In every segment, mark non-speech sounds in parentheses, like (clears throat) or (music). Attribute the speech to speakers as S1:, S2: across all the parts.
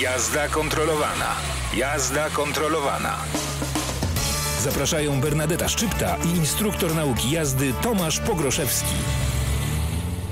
S1: Jazda kontrolowana. Jazda kontrolowana. Zapraszają Bernadeta Szczypta i instruktor nauki jazdy Tomasz Pogroszewski.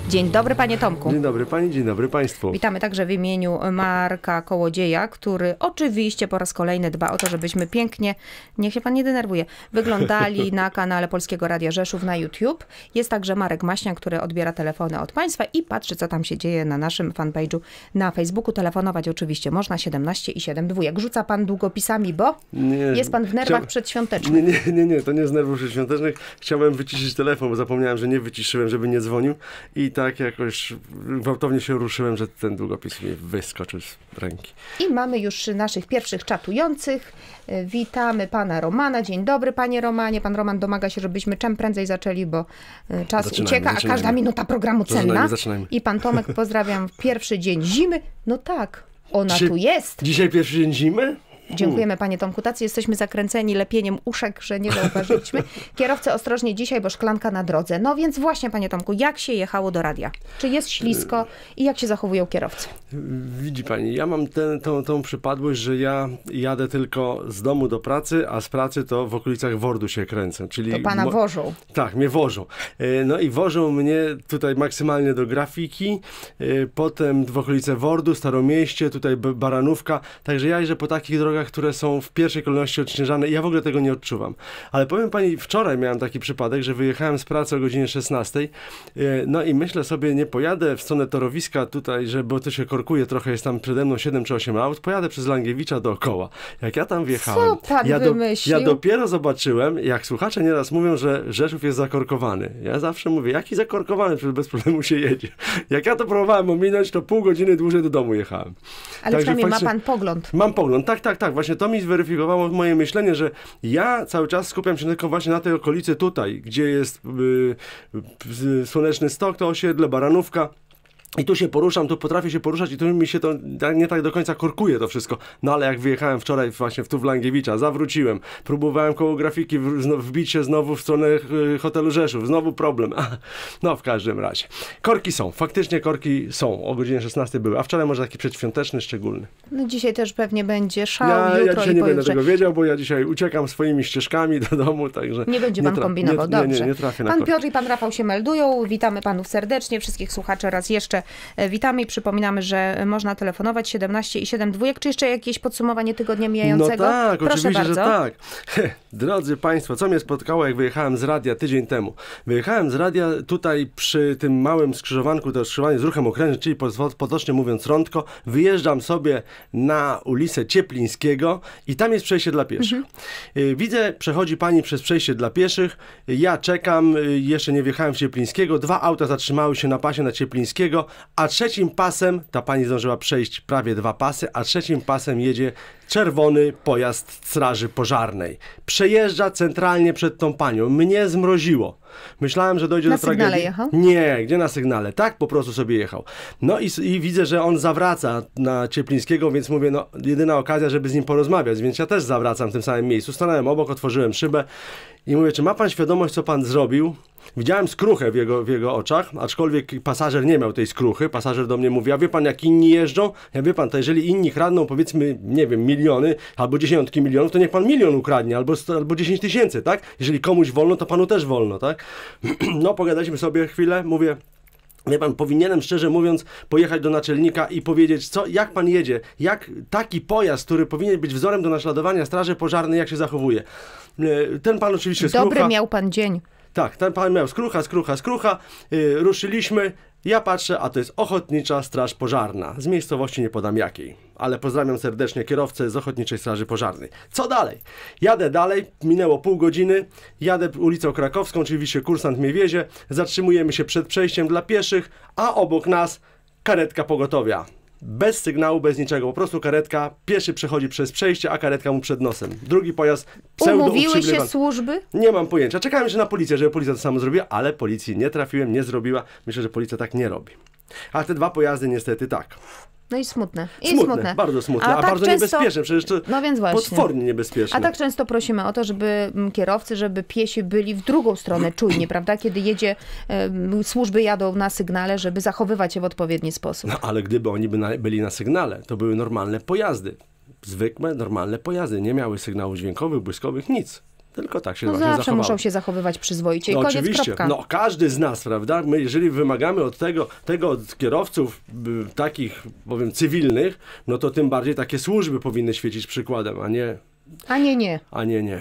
S2: Dzień dobry, panie Tomku.
S3: Dzień dobry pani, dzień dobry państwu.
S2: Witamy także w imieniu Marka Kołodzieja, który oczywiście po raz kolejny dba o to, żebyśmy pięknie, niech się pan nie denerwuje, wyglądali (laughs) na kanale Polskiego Radia Rzeszów na YouTube. Jest także Marek Maśniak, który odbiera telefony od państwa i patrzy, co tam się dzieje na naszym fanpage'u na Facebooku. Telefonować oczywiście można 17 i 7 dwójek. Rzuca pan długopisami, bo
S3: Nie,
S2: jest pan w nerwach
S3: chciał-
S2: przedświątecznych.
S3: Nie, nie, nie, nie, to nie z nerwów przedświątecznych. Chciałem wyciszyć telefon, bo zapomniałem, że nie wyciszyłem, żeby nie dzwonił. I tak jakoś gwałtownie się ruszyłem, że ten długopis mi wyskoczył z ręki.
S2: I mamy już naszych pierwszych czatujących. E, Witamy pana Romana. Dzień dobry, panie Romanie. Pan Roman domaga się, żebyśmy czym prędzej zaczęli, bo e, czas ucieka, a każda minuta programu cenna. I pan Tomek, pozdrawiam, pierwszy dzień zimy. No tak, ona
S3: Czy-
S2: tu jest.
S3: Dzisiaj pierwszy dzień zimy?
S2: Dziękujemy panie Tomku. Tacy jesteśmy zakręceni lepieniem uszek, że nie zauważyliśmy. (laughs) Kierowcy ostrożnie dzisiaj, bo szklanka na drodze. No więc właśnie, panie Tomku, jak się jechało do radia? Czy jest ślisko i jak się zachowują kierowcy?
S3: Widzi pani, ja mam tę tą, tą przypadłość, że ja jadę tylko z domu do pracy, a z pracy to w okolicach Wordu się kręcę. Czyli
S2: To pana wożą.
S3: Tak, mnie wożą. E, No i wożą mnie tutaj maksymalnie do grafiki, e, potem w okolice Wordu, Staromieście, tutaj Baranówka. Także ja jeżdżę po takich drogach, które są w pierwszej kolejności odśnieżane i ja w ogóle tego nie odczuwam. Ale powiem pani, wczoraj miałem taki przypadek, że wyjechałem z pracy o godzinie 16. e, No i myślę sobie, nie pojadę w stronę torowiska tutaj, że bo to się korkuje trochę, jest tam przede mną 7 czy 8 aut, pojadę przez Langiewicza dookoła. Jak ja tam wjechałem,
S2: pan
S3: ja, do, ja dopiero zobaczyłem, jak słuchacze nieraz mówią, że Rzeszów jest zakorkowany. Ja zawsze mówię, jaki zakorkowany, przecież bez problemu się jedzie. Jak ja to próbowałem ominąć, to pół godziny dłużej do domu jechałem.
S2: Ale
S3: Także
S2: przynajmniej ma pan pogląd.
S3: Mam pogląd, tak, tak, tak. Właśnie to mi zweryfikowało moje myślenie, że ja cały czas skupiam się tylko właśnie na tej okolicy tutaj, gdzie jest y, y, Słoneczny Stok, to osiedle, Baranówka. I tu się poruszam, tu potrafię się poruszać i tu mi się to nie tak do końca korkuje to wszystko. No ale jak wyjechałem wczoraj właśnie w tu w Langiewicza, zawróciłem, próbowałem koło grafiki wbić się znowu w stronę y, hotelu Rzeszów, znowu problem. (laughs) No w każdym razie. Korki są, faktycznie korki są, o godzinie 16 były, a wczoraj może taki przedświąteczny, szczególny.
S2: No dzisiaj też pewnie będzie szał,
S3: Ja, ja
S2: jutro
S3: dzisiaj
S2: i
S3: nie będę
S2: pojutrze.
S3: tego wiedział, bo ja dzisiaj uciekam swoimi ścieżkami do domu, także...
S2: Nie będzie pan
S3: tra-
S2: kombinował,
S3: nie,
S2: dobrze.
S3: Nie, nie, nie trafię na
S2: pan
S3: korki.
S2: Piotr i pan Rafał się meldują. Witamy panów serdecznie, wszystkich słuchaczy raz jeszcze e, witamy i przypominamy, że można telefonować 17 i 7 dwójek. Czy jeszcze jakieś podsumowanie tygodnia
S3: No
S2: mijającego?
S3: tak,
S2: Proszę
S3: oczywiście,
S2: bardzo.
S3: że tak. (laughs) Drodzy Państwo, co mnie spotkało, jak wyjechałem z radia tydzień temu? Wyjechałem z radia tutaj przy tym małym skrzyżowanku, to skrzyżowanie z ruchem okrężnym, czyli po- potocznie mówiąc rądko, wyjeżdżam sobie na ulicę Cieplińskiego i tam jest przejście dla pieszych. Y, Widzę, przechodzi pani przez przejście dla pieszych, ja czekam, y, jeszcze nie wjechałem w Cieplińskiego, dwa auta zatrzymały się na pasie na Cieplińskiego, a trzecim pasem, ta pani zdążyła przejść prawie dwa pasy, a trzecim pasem jedzie czerwony pojazd straży pożarnej. Przejeżdża centralnie przed tą panią. Mnie zmroziło. Myślałem, że dojdzie
S2: Na
S3: do tragedii.
S2: sygnale jechał?
S3: Nie, gdzie na sygnale? Tak po prostu sobie jechał. No i, i widzę, że on zawraca na Cieplińskiego, więc mówię, no jedyna okazja, żeby z nim porozmawiać, więc ja też zawracam w tym samym miejscu. Stanąłem obok, otworzyłem szybę i mówię, czy ma pan świadomość, co pan zrobił? Widziałem skruchę w jego, w jego oczach, aczkolwiek pasażer nie miał tej skruchy. Pasażer do mnie mówi, a wie pan, jak inni jeżdżą? Ja wie pan, to jeżeli inni kradną, powiedzmy, nie wiem, miliony albo dziesiątki milionów, to niech pan milion ukradnie albo, albo 10 tysięcy, tak? Jeżeli komuś wolno, to panu też wolno, tak? (clears throat) No, pogadaliśmy sobie chwilę, mówię, Wie pan, powinienem szczerze mówiąc pojechać do naczelnika i powiedzieć, co, jak pan jedzie, jak taki pojazd, który powinien być wzorem do naśladowania Straży Pożarnej, jak się zachowuje. E, Ten pan oczywiście
S2: Dobry
S3: skrucha.
S2: miał pan dzień.
S3: Tak, ten pan miał skrucha, skrucha, skrucha. Yy, ruszyliśmy. Ja patrzę, a to jest Ochotnicza Straż Pożarna. Z miejscowości nie podam jakiej. Ale pozdrawiam serdecznie kierowcę z Ochotniczej Straży Pożarnej. Co dalej? Jadę dalej, minęło pół godziny. Jadę ulicą Krakowską, oczywiście kursant mnie wiezie. Zatrzymujemy się przed przejściem dla pieszych, a obok nas karetka pogotowia. Bez sygnału, bez niczego. Po prostu karetka, pieszy przechodzi przez przejście, a karetka mu przed nosem. Drugi pojazd pseudo
S2: Umówiły się służby?
S3: Nie mam pojęcia. Czekałem jeszcze na policję, żeby policja to samo zrobiła, ale policji nie trafiłem, nie zrobiła. Myślę, że policja tak nie robi. A te dwa pojazdy niestety tak.
S2: No i smutne. I
S3: Smutne,
S2: smutne.
S3: bardzo smutne, a,
S2: tak
S3: bardzo
S2: często-
S3: niebezpieczne. Przecież to
S2: No więc właśnie.
S3: potwornie niebezpieczne.
S2: A tak często prosimy o to, żeby mm, kierowcy, żeby piesi byli w drugą stronę (clears throat) czujni, prawda? Kiedy jedzie, em, służby jadą na sygnale, żeby zachowywać się w odpowiedni sposób.
S3: No ale gdyby oni by na, byli na sygnale, to były normalne pojazdy. Zwykłe, normalne pojazdy. Nie miały sygnałów dźwiękowych, błyskowych, nic. Tylko tak się
S2: No
S3: właśnie
S2: zawsze
S3: zachowały.
S2: muszą się zachowywać przyzwoicie i
S3: No
S2: koniec,
S3: oczywiście,
S2: kropka.
S3: no każdy z nas, prawda? My, jeżeli wymagamy od tego, tego od kierowców y, takich, powiem, cywilnych, no to tym bardziej takie służby powinny świecić przykładem, a nie,
S2: A nie, nie.
S3: a nie, nie.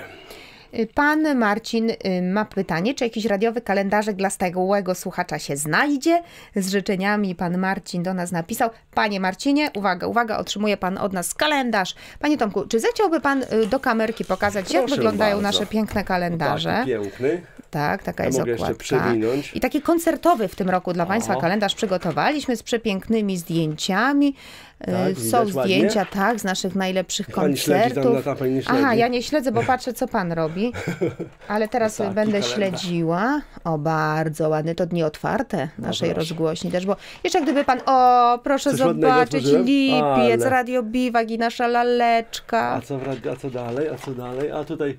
S2: Pan Marcin y, ma pytanie, czy jakiś radiowy kalendarzek dla stałego słuchacza się znajdzie? Z życzeniami pan Marcin do nas napisał. Panie Marcinie, uwaga, uwaga, otrzymuje pan od nas kalendarz. Panie Tomku, czy zechciałby pan y, do kamerki pokazać, jak
S3: Proszę
S2: wyglądają
S3: bardzo.
S2: nasze piękne kalendarze?
S3: Taki piękny.
S2: Tak, taka
S3: Ja
S2: jest
S3: mogę
S2: okładka. I taki koncertowy w tym roku dla Państwa
S3: O.
S2: kalendarz przygotowaliśmy z przepięknymi zdjęciami.
S3: Tak,
S2: Y,
S3: widać
S2: Są
S3: ładnie?
S2: zdjęcia, tak, z naszych najlepszych
S3: Pani śledzi tam,
S2: koncertów.
S3: tam pani nie
S2: Aha,
S3: śledzi.
S2: ja nie śledzę, bo patrzę, co Pan robi. Ale teraz
S3: No taki
S2: będę śledziła. O, bardzo ładny. To dni otwarte naszej
S3: No
S2: rozgłośni też, bo jeszcze gdyby Pan, o, proszę
S3: Coś
S2: zobaczyć, lipiec,
S3: Ale.
S2: Radio Biwak i nasza laleczka.
S3: A co, a co dalej, a co dalej? A tutaj,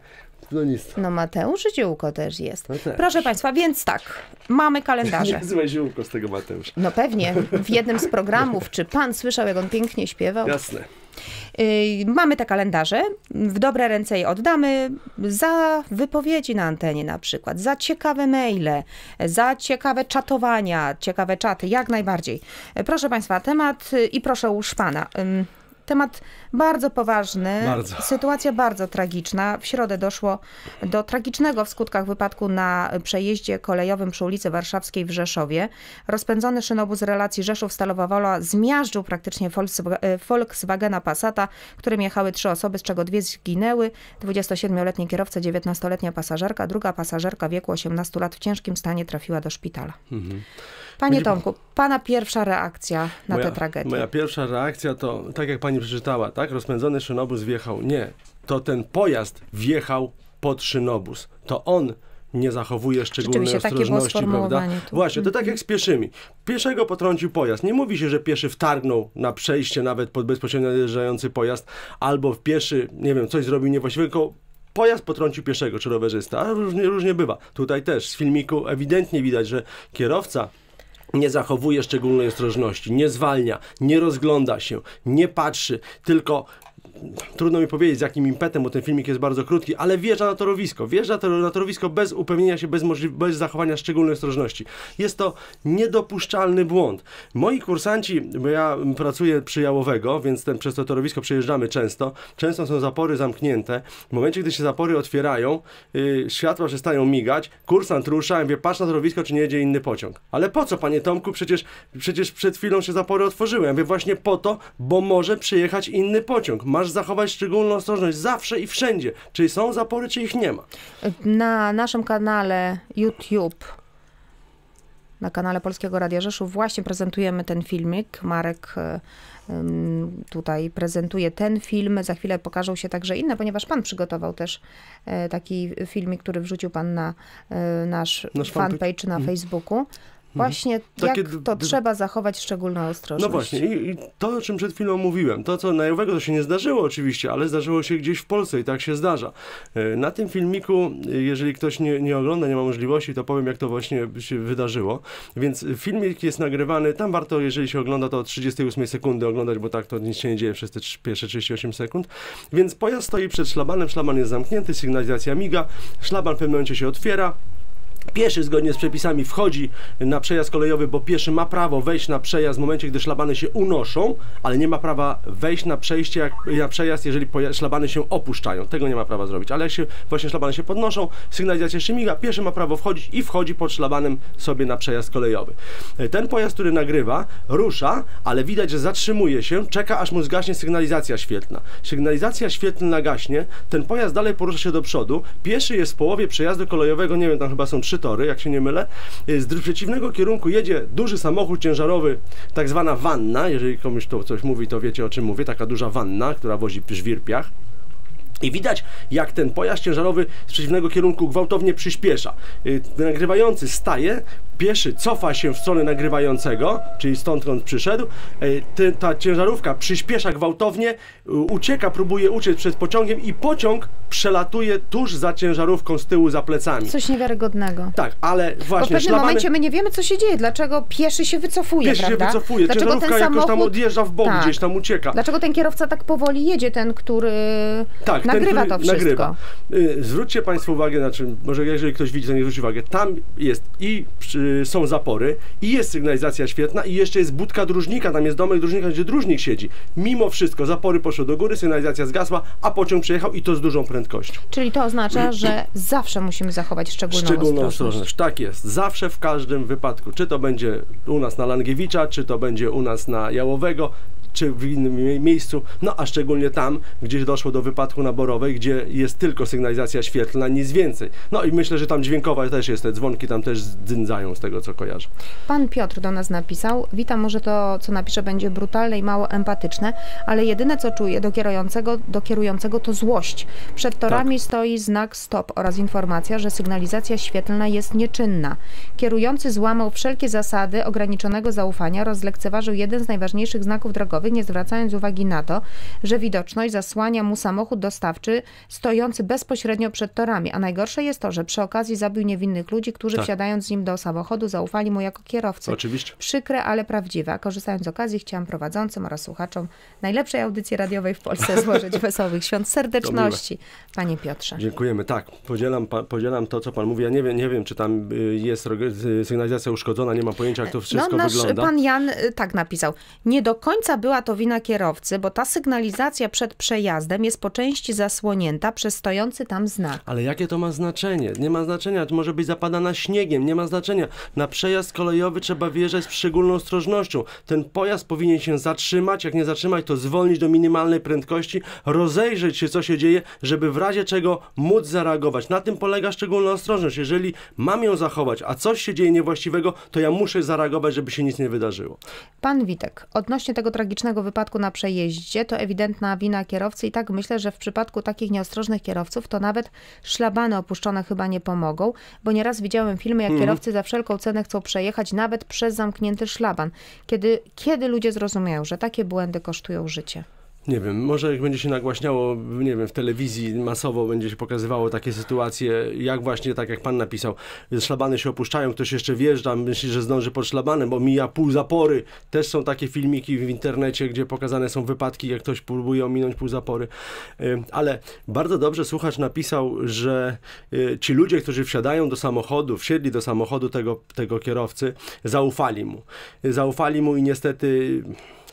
S3: no nic.
S2: No Mateusz Ziółko też jest.
S3: No też.
S2: Proszę Państwa, więc tak, mamy kalendarze. (laughs)
S3: Niezłe ziółko z tego Mateusza.
S2: No pewnie, w jednym z programów, czy pan słyszał, jak on pięknie śpiewał?
S3: Jasne.
S2: Yy, mamy te kalendarze, w dobre ręce je oddamy za wypowiedzi na antenie na przykład, za ciekawe maile, za ciekawe czatowania, ciekawe czaty, jak najbardziej. Proszę Państwa, temat yy, i proszę już Pana. Temat bardzo poważny,
S3: Bardzo.
S2: sytuacja bardzo tragiczna. W środę doszło do tragicznego w skutkach wypadku na przejeździe kolejowym przy ulicy Warszawskiej w Rzeszowie. Rozpędzony szynobus relacji Rzeszów-Stalowa Wola zmiażdżył praktycznie e, Volkswagena Passata, którym jechały trzy osoby, z czego dwie zginęły. 27-letni kierowca, 19-letnia pasażerka, druga pasażerka w wieku 18 lat w ciężkim stanie trafiła do szpitala. Panie Tomku, pana pierwsza reakcja na tę tragedię.
S3: Moja pierwsza reakcja to, tak jak pani przeczytała, tak? Rozpędzony szynobus wjechał. Nie, to ten pojazd wjechał pod szynobus. To on nie zachowuje szczególnej ostrożności, prawda?
S2: tu.
S3: Właśnie, to tak jak z pieszymi. Pieszego potrącił pojazd. Nie mówi się, że pieszy wtargnął na przejście nawet pod bezpośrednio nadjeżdżający pojazd, albo w pieszy, nie wiem, coś zrobił niewłaściwego, tylko pojazd potrącił pieszego czy rowerzysta. A różnie, różnie bywa. Tutaj też z filmiku ewidentnie widać, że kierowca nie zachowuje szczególnej ostrożności, nie zwalnia, nie rozgląda się, nie patrzy, tylko trudno mi powiedzieć z jakim impetem, bo ten filmik jest bardzo krótki, ale wjeżdża na torowisko. Wjeżdża na torowisko bez upewnienia się, bez, bez zachowania szczególnej ostrożności. Jest to niedopuszczalny błąd. Moi kursanci, bo ja pracuję przy Jałowego, więc ten, przez to torowisko przejeżdżamy często, często są zapory zamknięte. W momencie, gdy się zapory otwierają, yy, światła przestają migać, kursant rusza i wie, patrz na torowisko, czy nie jedzie inny pociąg. Ale po co, panie Tomku? Przecież, przecież przed chwilą się zapory otworzyły. Ja mówię, właśnie po to, bo może przyjechać inny pociąg. Masz zachować szczególną ostrożność zawsze i wszędzie. Czy są zapory, czy ich nie ma.
S2: Na naszym kanale YouTube, na kanale Polskiego Radia Rzeszów właśnie prezentujemy ten filmik. Marek e, tutaj prezentuje ten film. Za chwilę pokażą się także inne, ponieważ pan przygotował też e, taki filmik, który wrzucił pan na e, nasz,
S3: Nasz fanpage.
S2: fanpage na Facebooku. Właśnie
S3: Takie
S2: jak to trzeba zachować szczególną ostrożność.
S3: No właśnie, i, i to, o czym przed chwilą mówiłem, to co na Jowego to się nie zdarzyło oczywiście, ale zdarzyło się gdzieś w Polsce i tak się zdarza. E, Na tym filmiku, e, jeżeli ktoś nie, nie ogląda, nie ma możliwości, to powiem, jak to właśnie się wydarzyło. Więc filmik jest nagrywany, tam warto, jeżeli się ogląda, to od 38 sekundy oglądać, bo tak to nic się nie dzieje przez te pierwsze 38 sekund. Więc pojazd stoi przed szlabanem, szlaban jest zamknięty, sygnalizacja miga, szlaban w pewnym momencie się otwiera, Pieszy zgodnie z przepisami wchodzi na przejazd kolejowy, bo pieszy ma prawo wejść na przejazd w momencie, gdy szlabany się unoszą, ale nie ma prawa wejść na przejście, jak, na przejazd, jeżeli szlabany się opuszczają. Tego nie ma prawa zrobić. Ale jak się właśnie szlabany się podnoszą, sygnalizacja się miga, pieszy ma prawo wchodzić i wchodzi pod szlabanem sobie na przejazd kolejowy. E, Ten pojazd, który nagrywa, rusza, ale widać, że zatrzymuje się, czeka aż mu zgaśnie sygnalizacja świetlna. Sygnalizacja świetlna gaśnie, ten pojazd dalej porusza się do przodu, pieszy jest w połowie przejazdu kolejowego, nie wiem, tam chyba są trzy tory, jak się nie mylę. Y, Z przeciwnego kierunku jedzie duży samochód ciężarowy, tak zwana wanna, jeżeli komuś to coś mówi, to wiecie o czym mówię, taka duża wanna, która wozi żwir piach. I widać, jak ten pojazd ciężarowy z przeciwnego kierunku gwałtownie przyspiesza. Y, Nagrywający staje, pieszy cofa się w stronę nagrywającego, czyli stąd skąd przyszedł, e, ty, ta ciężarówka przyspiesza gwałtownie, ucieka, próbuje uciec przed pociągiem i pociąg przelatuje tuż za ciężarówką z tyłu za plecami.
S2: Coś niewiarygodnego.
S3: Tak, ale
S2: Bo w
S3: właśnie
S2: pewnym
S3: szlabany-
S2: momencie my nie wiemy, co się dzieje. Dlaczego pieszy się wycofuje,
S3: Pieszy się
S2: prawda?
S3: wycofuje,
S2: Dlaczego
S3: ciężarówka
S2: ten
S3: jakoś tam
S2: samochód-
S3: odjeżdża w bok,
S2: Tak.
S3: gdzieś tam ucieka.
S2: Dlaczego ten kierowca tak powoli jedzie, ten, który
S3: Tak, ten,
S2: nagrywa
S3: który
S2: to wszystko?
S3: Nagrywa. Zwróćcie Państwo uwagę, znaczy, może jeżeli ktoś widzi, to nie zwróci uwagę. Tam jest i przy, są zapory, i jest sygnalizacja świetna, i jeszcze jest budka dróżnika, tam jest domek dróżnika, gdzie dróżnik siedzi. Mimo wszystko zapory poszły do góry, sygnalizacja zgasła, a pociąg przejechał i to z dużą prędkością.
S2: Czyli to oznacza, (clears throat) że zawsze musimy zachować szczególną,
S3: Szczególną
S2: ostrożność.
S3: ostrożność. Tak jest. Zawsze w każdym wypadku. Czy to będzie u nas na Langiewicza, czy to będzie u nas na Jałowego, czy w innym mie- miejscu. No a szczególnie tam, gdzie doszło do wypadku na Borowej, gdzie jest tylko sygnalizacja świetlna, nic więcej. No i myślę, że tam dźwiękowa też jest, te dzwonki tam też dzyndają z tego, co kojarzę.
S2: Pan Piotr do nas napisał, witam, może to, co napiszę, będzie brutalne i mało empatyczne, ale jedyne, co czuję do kierującego, do kierującego to złość. Przed torami stoi znak stop oraz informacja, że sygnalizacja świetlna jest nieczynna. Kierujący złamał wszelkie zasady ograniczonego zaufania oraz lekceważył jeden z najważniejszych znaków drogowych, nie zwracając uwagi na to, że widoczność zasłania mu samochód dostawczy stojący bezpośrednio przed torami. A najgorsze jest to, że przy okazji zabił niewinnych ludzi, którzy
S3: Tak.
S2: wsiadając z nim do samochodu zaufali mu jako kierowcy.
S3: Oczywiście.
S2: Przykre, ale prawdziwe. A Korzystając z okazji, chciałam prowadzącym oraz słuchaczom najlepszej audycji radiowej w Polsce (laughs) złożyć wesołych świąt serdeczności. Panie Piotrze.
S3: Dziękujemy. Tak, podzielam, pa, podzielam to, co Pan mówi. Ja nie wiem, nie wiem czy tam y, jest sygnalizacja uszkodzona, nie mam pojęcia, jak to wszystko
S2: no, nasz
S3: wygląda.
S2: pan Jan y, tak napisał. Nie do końca była to wina kierowcy, bo ta sygnalizacja przed przejazdem jest po części zasłonięta przez stojący tam znak.
S3: Ale jakie to ma znaczenie? Nie ma znaczenia, to może być zapadana śniegiem, nie ma znaczenia. Na przejazd kolejowy trzeba wjeżdżać z szczególną ostrożnością. Ten pojazd powinien się zatrzymać, jak nie zatrzymać, to zwolnić do minimalnej prędkości, rozejrzeć się, co się dzieje, żeby w razie czego móc zareagować. Na tym polega szczególna ostrożność. Jeżeli mam ją zachować, a coś się dzieje niewłaściwego, to ja muszę zareagować, żeby się nic nie wydarzyło.
S2: Pan Witek, odnośnie tego tragicznego wypadku na przejeździe, to ewidentna wina kierowcy i tak myślę, że w przypadku takich nieostrożnych kierowców to nawet szlabany opuszczone chyba nie pomogą, bo nieraz widziałem filmy, jak kierowcy za wszelką cenę chcą przejechać nawet przez zamknięty szlaban. Kiedy, kiedy ludzie zrozumieją, że takie błędy kosztują życie?
S3: Nie wiem, może jak będzie się nagłaśniało, nie wiem, w telewizji masowo będzie się pokazywało takie sytuacje, jak właśnie, tak jak pan napisał, szlabany się opuszczają, ktoś jeszcze wjeżdża, myśli, że zdąży pod szlabanem, bo mija pół zapory. Też są takie filmiki w internecie, gdzie pokazane są wypadki, jak ktoś próbuje ominąć pół zapory. Y, Ale bardzo dobrze słuchacz napisał, że y, ci ludzie, którzy wsiadają do samochodu, wsiedli do samochodu tego, tego kierowcy, zaufali mu. Zaufali mu i niestety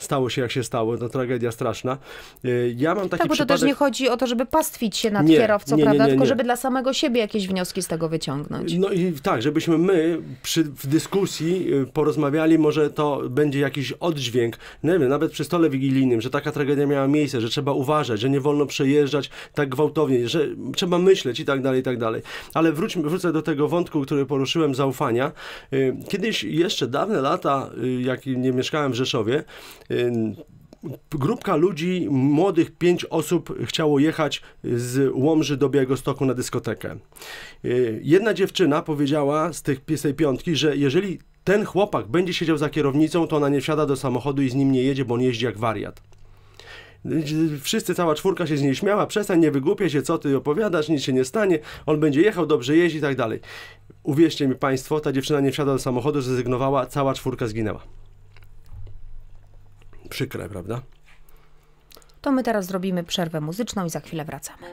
S3: stało się jak się stało, to tragedia straszna. Y, Ja mam taki
S2: tak, bo to
S3: przypadek...
S2: też nie chodzi o to, żeby pastwić się nad
S3: Nie,
S2: kierowcą,
S3: nie, nie,
S2: prawda? Tylko żeby dla samego siebie jakieś wnioski z tego wyciągnąć.
S3: No i tak, żebyśmy my przy, w dyskusji y, porozmawiali, może to będzie jakiś oddźwięk, nie wiem, nawet przy stole wigilijnym, że taka tragedia miała miejsce, że trzeba uważać, że nie wolno przejeżdżać tak gwałtownie, że trzeba myśleć i tak dalej, i tak dalej. Ale wróćmy, wrócę do tego wątku, który poruszyłem, zaufania. Y, Kiedyś, jeszcze dawne lata, jak nie mieszkałem w Rzeszowie, Grupka ludzi, młodych, pięć osób chciało jechać z Łomży do Białegostoku na dyskotekę. Y, Jedna dziewczyna powiedziała z, tych, z tej piątki, że jeżeli ten chłopak będzie siedział za kierownicą, to ona nie wsiada do samochodu i z nim nie jedzie, bo on jeździ jak wariat. Y, Wszyscy, cała czwórka się z niej śmiała, przestań, nie wygłupiaj się, co ty opowiadasz, nic się nie stanie, on będzie jechał, dobrze jeździ i tak dalej. Uwierzcie mi państwo, ta dziewczyna nie wsiada do samochodu, zrezygnowała, cała czwórka zginęła. Przykre, prawda?
S2: To my teraz zrobimy przerwę muzyczną i za chwilę wracamy.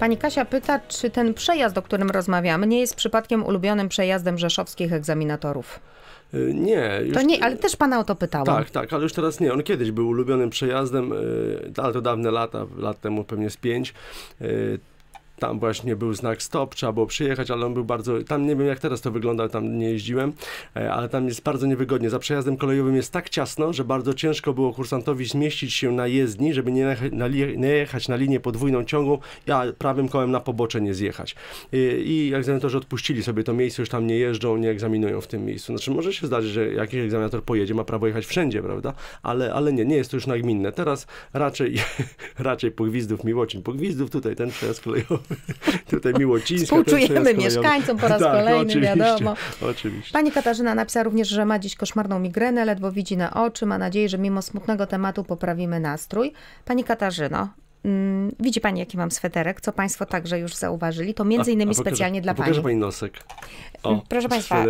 S2: Pani Kasia pyta, czy ten przejazd, o którym rozmawiamy, nie jest przypadkiem ulubionym przejazdem rzeszowskich egzaminatorów.
S3: Y, Nie.
S2: To nie, ale też pana o to pytałam.
S3: Tak, tak, ale już teraz nie. On kiedyś był ulubionym przejazdem, y, ale to dawne lata, lat temu pewnie z pięć. Tam właśnie był znak stop, trzeba było przyjechać, ale on był bardzo, tam nie wiem jak teraz to wygląda, tam nie jeździłem, e, ale tam jest bardzo niewygodnie. Za przejazdem kolejowym jest tak ciasno, że bardzo ciężko było kursantowi zmieścić się na jezdni, żeby nie, na, nie jechać na linię podwójną ciągłą, a prawym kołem na pobocze nie zjechać. I, i egzaminatorzy odpuścili sobie to miejsce, już tam nie jeżdżą, nie egzaminują w tym miejscu. Znaczy może się zdarzyć, że jakiś egzaminator pojedzie, ma prawo jechać wszędzie, prawda? Ale, ale nie, nie jest to już nagminne. Teraz raczej, (laughs) raczej pogwizdów Miłocin, pogwizdów tutaj, ten przejazd kolejowy, (laughs) tutaj Miłocińska,
S2: Współczujemy mieszkańcom po raz
S3: tak,
S2: kolejny,
S3: oczywiście,
S2: wiadomo.
S3: Oczywiście.
S2: Pani Katarzyna napisała również, że ma dziś koszmarną migrenę, ledwo widzi na oczy. Ma nadzieję, że mimo smutnego tematu poprawimy nastrój. Pani Katarzyno, mm, widzi Pani, jaki mam sweterek, co Państwo także już zauważyli. To między
S3: A-
S2: innymi
S3: a pokaże-
S2: specjalnie dla
S3: a
S2: Pani.
S3: pani nosek. O,
S2: Proszę Państwa,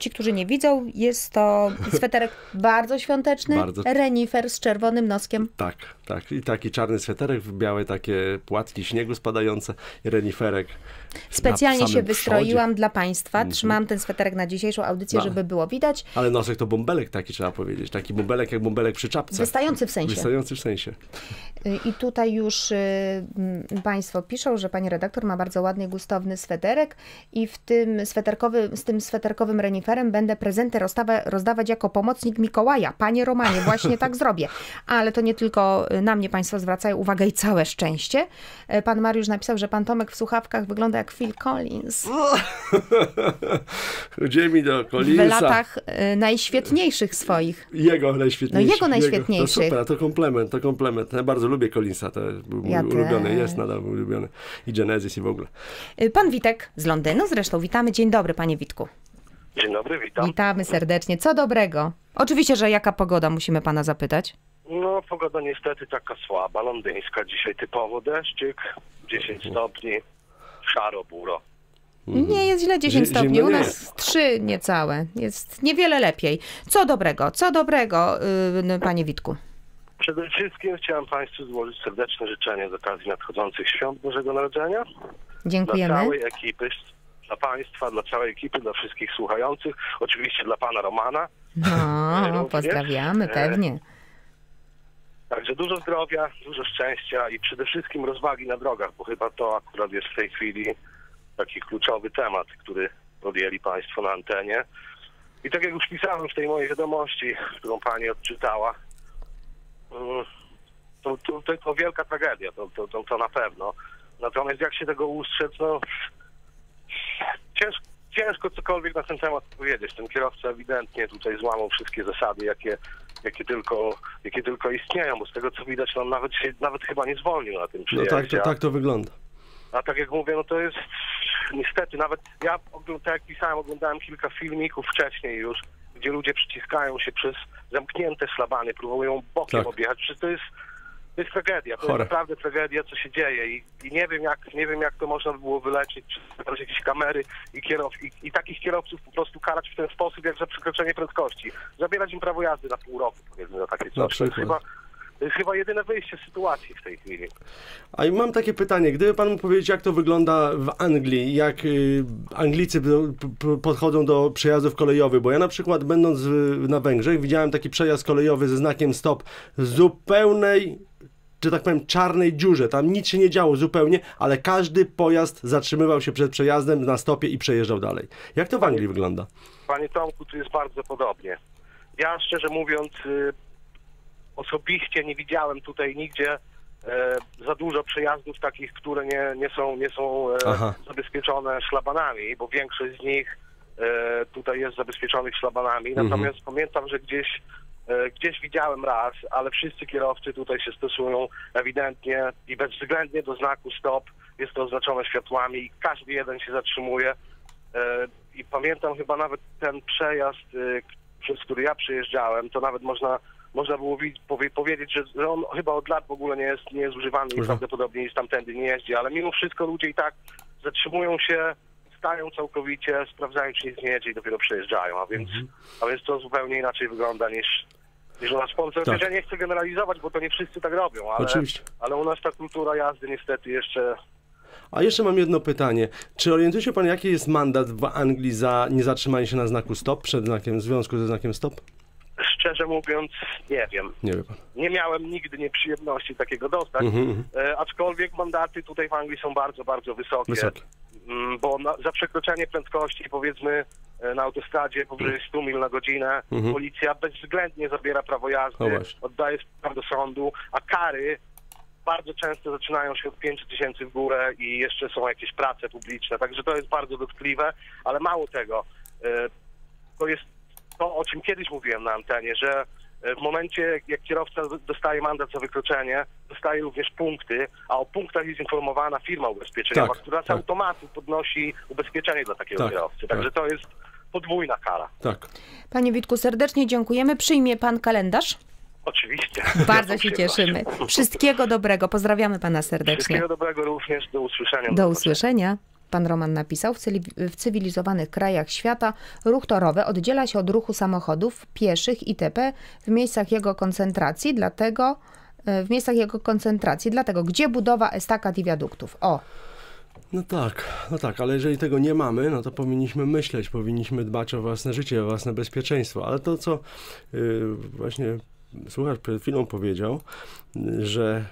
S2: ci, którzy nie widzą, jest to sweterek (laughs) bardzo świąteczny,
S3: Bardzo.
S2: renifer z czerwonym noskiem.
S3: Tak, tak. I taki czarny sweterek, białe takie płatki śniegu spadające reniferek.
S2: Specjalnie się wystroiłam dla Państwa. Trzymałam ten sweterek na dzisiejszą audycję,
S3: No.
S2: żeby było widać.
S3: Ale nosek to bąbelek taki trzeba powiedzieć. Taki bąbelek jak bąbelek przy czapce.
S2: Wystający w sensie.
S3: Wystający w sensie.
S2: Y, I tutaj już y, mm, Państwo piszą, że Pani redaktor ma bardzo ładny, gustowny sweterek i w tym sweterkowy, z tym sweterkowym reniferem będę prezenty rozdawa, rozdawać jako pomocnik Mikołaja. Panie Romanie, właśnie tak zrobię. Ale to nie tylko y, na mnie Państwo zwracają uwagę i całe szczęście. Pan Mariusz napisał, że Pan Tomek w słuchawkach wygląda jak Phil Collins (laughs)
S3: Ziemi do
S2: w
S3: Collinsa.
S2: latach y, najświetniejszych swoich.
S3: Jego najświetniejszy.
S2: No jego najświetniejszych.
S3: To super, to komplement, to komplement. Ja bardzo lubię Collinsa, to był mój
S2: Ja
S3: ulubiony,
S2: też.
S3: jest nadal ulubiony. I Genesis i w ogóle.
S2: Y, Pan Witek z Londynu, zresztą witamy. Dzień dobry, Panie Witku.
S4: Dzień dobry, witam.
S2: Witamy serdecznie. Co dobrego? Oczywiście, że jaka pogoda, musimy pana zapytać.
S4: No, pogoda niestety taka słaba, londyńska. Dzisiaj typowo deszczyk, 10 stopni, szaro, buro.
S2: Nie jest źle 10
S3: Zi-
S2: stopni, u nas
S3: jest.
S2: 3 niecałe. Jest niewiele lepiej. Co dobrego, co dobrego, yy, panie Witku?
S4: Przede wszystkim chciałem Państwu złożyć serdeczne życzenia z okazji nadchodzących świąt Bożego Narodzenia. Dla
S2: Dziękujemy.
S4: całej ekipy, dla Państwa, dla całej ekipy, dla wszystkich słuchających. Oczywiście dla Pana Romana.
S2: No, pozdrawiamy,
S4: E,
S2: pewnie.
S4: Także dużo zdrowia, dużo szczęścia i przede wszystkim rozwagi na drogach, bo chyba to akurat jest w tej chwili taki kluczowy temat, który podjęli Państwo na antenie. I tak jak już pisałem w tej mojej wiadomości, którą Pani odczytała, mm, to, to, to, to wielka tragedia, to, to, to, to na pewno. Natomiast jak się tego ustrzec, no ciężko, ciężko cokolwiek na ten temat powiedzieć. Ten kierowca ewidentnie tutaj złamał wszystkie zasady, jakie, jakie, tylko, jakie tylko istnieją, bo z tego co widać, no nawet się nawet chyba nie zwolnił na tym
S3: No
S4: przyjeździe.
S3: tak to, tak to wygląda.
S4: A tak jak mówię, no to jest niestety, nawet ja, tak jak pisałem, oglądałem kilka filmików wcześniej już, gdzie ludzie przyciskają się przez zamknięte szlabany, próbują bokiem
S3: Tak.
S4: objechać. Przecież to jest, to jest tragedia, to
S3: Chore.
S4: jest naprawdę tragedia, co się dzieje i, i nie wiem jak nie wiem jak to można by było wyleczyć, czy jakieś kamery i, kierow, i, i takich kierowców po prostu karać w ten sposób, jak za przekroczenie prędkości. Zabierać im prawo jazdy na pół roku, powiedzmy, za takie coś. To jest chyba, to jest chyba jedyne wyjście z sytuacji w tej chwili.
S3: A i mam takie pytanie, gdyby pan mógł powiedzieć, jak to wygląda w Anglii, jak y, Anglicy podchodzą do przejazdów kolejowych, bo ja na przykład będąc na Węgrzech widziałem taki przejazd kolejowy ze znakiem stop zupełnej, że tak powiem, czarnej dziurze, tam nic się nie działo zupełnie, ale każdy pojazd zatrzymywał się przed przejazdem na stopie i przejeżdżał dalej. Jak to w Anglii wygląda?
S4: Panie Tomku, tu jest bardzo podobnie. Ja szczerze mówiąc, y, osobiście nie widziałem tutaj nigdzie e, za dużo przejazdów takich, które nie, nie są, nie są e,
S3: Aha.
S4: zabezpieczone szlabanami, bo większość z nich e, tutaj jest zabezpieczonych szlabanami.
S3: Mhm.
S4: Natomiast pamiętam, że gdzieś gdzieś widziałem raz, ale wszyscy kierowcy tutaj się stosują ewidentnie i bezwzględnie do znaku stop. Jest to oznaczone światłami i każdy jeden się zatrzymuje. E, I pamiętam chyba nawet ten przejazd, e, przez który ja przejeżdżałem, to nawet można, można było wi- powie, powiedzieć, że- on chyba od lat w ogóle nie jest, nie jest używany i prawdopodobnie nic tamtędy nie jeździ, ale mimo wszystko ludzie i tak zatrzymują się, stają całkowicie, sprawdzają, czy nic nie jedzie i dopiero przejeżdżają, a więc, a więc to zupełnie inaczej wygląda niż, niż u nas w Polsce.
S3: Tak.
S4: Ja nie chcę generalizować, bo to nie wszyscy tak robią, ale,
S3: Oczywiście.
S4: ale u nas ta kultura jazdy niestety jeszcze
S3: A jeszcze mam jedno pytanie. Czy orientuje się pan, jaki jest mandat w Anglii za niezatrzymanie się na znaku stop, przed znakiem, w związku ze znakiem stop?
S4: Szczerze mówiąc, nie wiem.
S3: Nie wie pan.
S4: Nie miałem nigdy nieprzyjemności takiego dostać,
S3: Mhm, mhm.
S4: e, aczkolwiek mandaty tutaj w Anglii są bardzo, bardzo wysokie.
S3: Wysokie.
S4: Mm, Bo na, za przekroczenie prędkości, powiedzmy, e, na autostradzie powyżej 100 mil na godzinę,
S3: Mhm.
S4: policja bezwzględnie zabiera prawo
S3: No
S4: jazdy,
S3: właśnie.
S4: oddaje sprawę do sądu, a kary bardzo często zaczynają się od 5 tysięcy w górę i jeszcze są jakieś prace publiczne, także to jest bardzo dotkliwe, ale mało tego, e, to jest to, o czym kiedyś mówiłem na antenie, że w momencie, jak- kierowca dostaje mandat za wykroczenie, dostaje również punkty, a o punktach jest informowana firma ubezpieczeniowa,
S3: Tak,
S4: która z
S3: tak.
S4: automatu podnosi ubezpieczenie dla takiego
S3: Tak,
S4: kierowcy.
S3: tak.
S4: Także to jest podwójna kara.
S3: Tak.
S2: Panie Witku, serdecznie dziękujemy. Przyjmie pan kalendarz?
S4: Oczywiście. (laughs)
S2: Bardzo
S4: Ja
S2: się cieszymy. Wszystkiego dobrego. Pozdrawiamy pana serdecznie.
S4: Wszystkiego dobrego również. Do usłyszenia.
S2: Do usłyszenia. Pan Roman napisał, w, cywilizowanych krajach świata ruch torowy oddziela się od ruchu samochodów, pieszych itp. w miejscach jego koncentracji, dlatego e, w miejscach jego koncentracji, dlatego gdzie budowa estakad i wiaduktów? O,
S3: No tak, no tak, ale jeżeli tego nie mamy, no to powinniśmy myśleć, powinniśmy dbać o własne życie, o własne bezpieczeństwo. Ale to, co yy, właśnie słuchacz przed chwilą powiedział, yy, że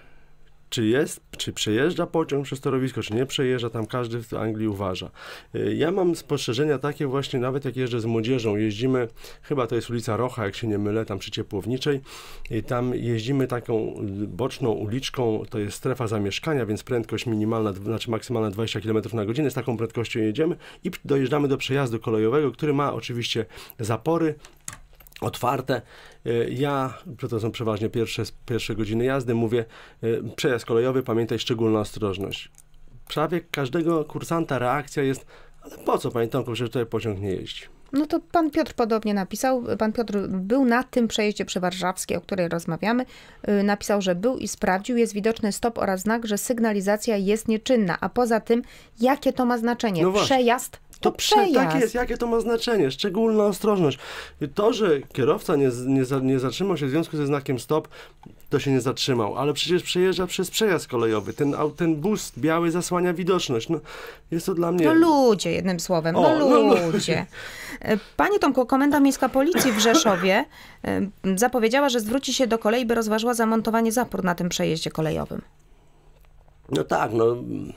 S3: czy jest, czy przejeżdża pociąg przez torowisko, czy nie przejeżdża, tam każdy w Anglii uważa. Yy, Ja mam spostrzeżenia takie właśnie, nawet jak jeżdżę z młodzieżą, jeździmy, chyba to jest ulica Rocha, jak się nie mylę, tam przy Ciepłowniczej, tam jeździmy taką y, boczną uliczką, to jest strefa zamieszkania, więc prędkość minimalna, znaczy maksymalna 20 km na godzinę, z taką prędkością jedziemy i dojeżdżamy do przejazdu kolejowego, który ma oczywiście zapory, otwarte. Y, Ja, to są przeważnie pierwsze, pierwsze godziny jazdy, mówię, y, przejazd kolejowy, pamiętaj, szczególna ostrożność. Prawie każdego kursanta reakcja jest, ale po co, panie Tomku, że tutaj pociąg nie jeździ?
S2: no to pan Piotr podobnie napisał. Pan Piotr był na tym przejeździe przewarszawskiej, o której rozmawiamy. Yy, Napisał, że był i sprawdził. Jest widoczny stop oraz znak, że sygnalizacja jest nieczynna. A poza tym, jakie to ma znaczenie?
S3: No.
S2: Przejazd to,
S3: prze-
S2: przejazd.
S3: Tak jest, jakie to ma znaczenie? Szczególna ostrożność. To, że kierowca nie, nie, nie zatrzymał się w związku ze znakiem stop, to się nie zatrzymał, ale przecież przejeżdża przez przejazd kolejowy. Ten, ten bus biały zasłania widoczność. No, jest to dla mnie...
S2: No ludzie, jednym słowem, no
S3: O, no, no.
S2: ludzie. E, Panie Tomku, Komenda Miejska Policji w Rzeszowie e, zapowiedziała, że zwróci się do kolei, by rozważyła zamontowanie zapór na tym przejeździe kolejowym.
S3: No tak, no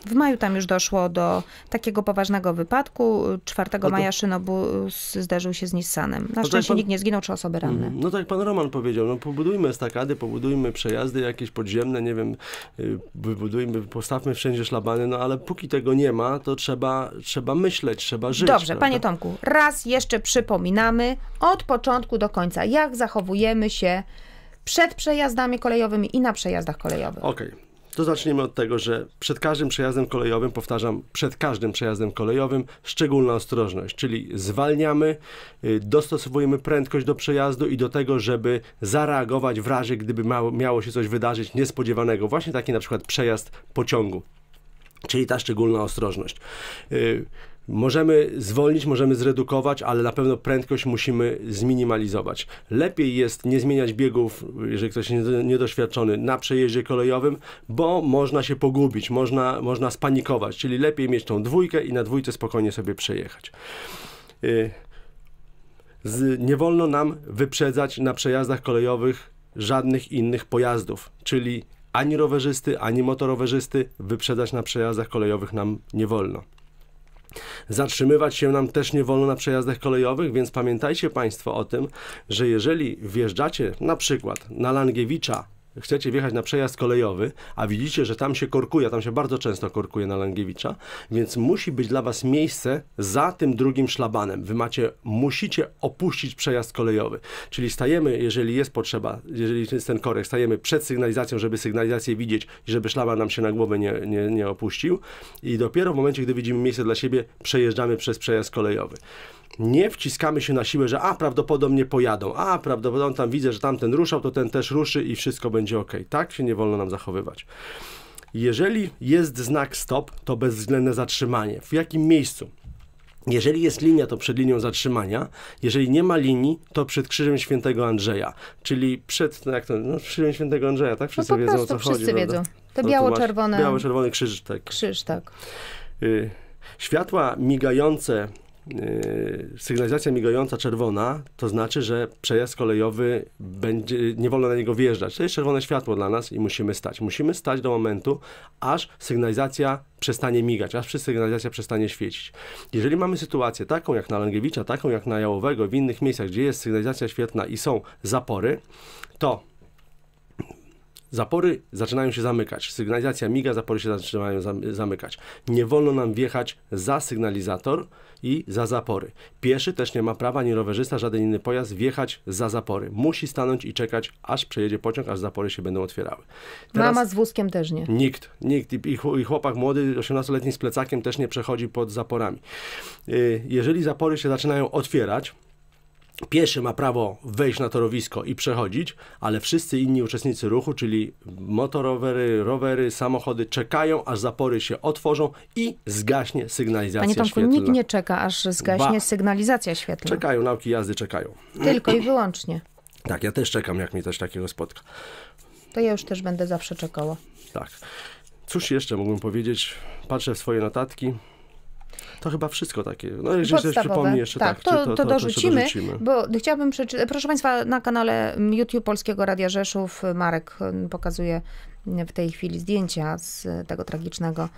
S2: W maju tam już doszło do takiego poważnego wypadku. 4
S3: No to-
S2: maja szynobus zderzył się z Nissanem. Na
S3: tak
S2: szczęście
S3: pan-
S2: nikt nie zginął, czy osoby ranne.
S3: No tak jak pan Roman powiedział, no pobudujmy estakady, pobudujmy przejazdy jakieś podziemne, nie wiem, y, wybudujmy, postawmy wszędzie szlabany, no ale póki tego nie ma, to trzeba, trzeba myśleć, trzeba żyć.
S2: Dobrze, panie Tomku, raz jeszcze przypominamy od początku do końca, jak zachowujemy się przed przejazdami kolejowymi i na przejazdach kolejowych.
S3: Okej. To zacznijmy od tego, że przed każdym przejazdem kolejowym, powtarzam, przed każdym przejazdem kolejowym szczególna ostrożność, czyli zwalniamy, y, dostosowujemy prędkość do przejazdu i do tego, żeby zareagować w razie, gdyby miało, miało się coś wydarzyć niespodziewanego. Właśnie taki na przykład przejazd pociągu, czyli ta szczególna ostrożność. Możemy zwolnić, możemy zredukować, ale na pewno prędkość musimy zminimalizować. Lepiej jest nie zmieniać biegów, jeżeli ktoś jest niedoświadczony, na przejeździe kolejowym, bo można się pogubić, można, można spanikować. Czyli lepiej mieć tą dwójkę i na dwójce spokojnie sobie przejechać. Y, Z, nie wolno nam wyprzedzać na przejazdach kolejowych żadnych innych pojazdów, czyli ani rowerzysty, ani motorowerzysty wyprzedzać na przejazdach kolejowych nam nie wolno. Zatrzymywać się nam też nie wolno na przejazdach kolejowych, więc pamiętajcie Państwo o tym, że jeżeli wjeżdżacie na przykład na Langiewicza, chcecie wjechać na przejazd kolejowy, a widzicie, że tam się korkuje, tam się bardzo często korkuje na Langiewicza, więc musi być dla Was miejsce za tym drugim szlabanem. Wy macie, musicie opuścić przejazd kolejowy. Czyli stajemy, jeżeli jest potrzeba, jeżeli jest ten korek, stajemy przed sygnalizacją, żeby sygnalizację widzieć i żeby szlaban nam się na głowę nie, nie, nie opuścił i dopiero w momencie, gdy widzimy miejsce dla siebie, przejeżdżamy przez przejazd kolejowy. Nie wciskamy się na siłę, że a prawdopodobnie pojadą, a prawdopodobnie tam widzę, że tamten ruszał, to ten też ruszy i wszystko będzie ok. Tak się nie wolno nam zachowywać. Jeżeli jest znak stop, to bezwzględne zatrzymanie. W jakim miejscu? Jeżeli jest linia, to przed linią zatrzymania. Jeżeli nie ma linii, to przed krzyżem świętego Andrzeja. Czyli przed, no jak to, no krzyżem świętego Andrzeja, tak?
S2: No
S3: Wszyscy
S2: po
S3: wiedzą o
S2: prostu
S3: co chodzi.
S2: wszyscy wiedzą. Te
S3: No to
S2: biało-czerwone
S3: Biało-czerwony krzyż, tak.
S2: krzyż, tak.
S3: Y, Światła migające sygnalizacja migająca czerwona, to znaczy, że przejazd kolejowy będzie, nie wolno na niego wjeżdżać. To jest czerwone światło dla nas i musimy stać. Musimy stać do momentu, aż sygnalizacja przestanie migać, aż sygnalizacja przestanie świecić. Jeżeli mamy sytuację taką jak na Langiewicza, taką jak na Jałowego, w innych miejscach, gdzie jest sygnalizacja świetna i są zapory, to Zapory zaczynają się zamykać. Sygnalizacja miga, zapory się zaczynają zamykać. Nie wolno nam wjechać za sygnalizator i za zapory. Pieszy też nie ma prawa, ani rowerzysta, żaden inny pojazd wjechać za zapory. Musi stanąć i czekać, aż przejedzie pociąg, aż zapory się będą otwierały.
S2: Teraz Mama z wózkiem też nie.
S3: Nikt, nikt. I chłopak młody, 18-letni z plecakiem też nie przechodzi pod zaporami. Y, jeżeli zapory się zaczynają otwierać, Pieszy ma prawo wejść na torowisko i przechodzić, ale wszyscy inni uczestnicy ruchu, czyli motorowery, rowery, samochody, czekają, aż zapory się otworzą i zgaśnie sygnalizacja
S2: Panie Tomku,
S3: świetlna.
S2: nikt nie czeka, aż zgaśnie ba. sygnalizacja świetlna.
S3: Czekają, nauki jazdy czekają.
S2: Tylko i wyłącznie.
S3: Tak, ja też czekam, jak mi coś takiego spotka.
S2: To ja już też będę zawsze czekała.
S3: Tak. Cóż jeszcze mógłbym powiedzieć? Patrzę w swoje notatki. To chyba wszystko takie. No jeżeli coś przypomni jeszcze,
S2: tak, tak to, to, to, dorzucimy, to dorzucimy, bo chciałabym przeczytać, proszę Państwa, na kanale YouTube Polskiego Radia Rzeszów Marek pokazuje w tej chwili zdjęcia z tego tragicznego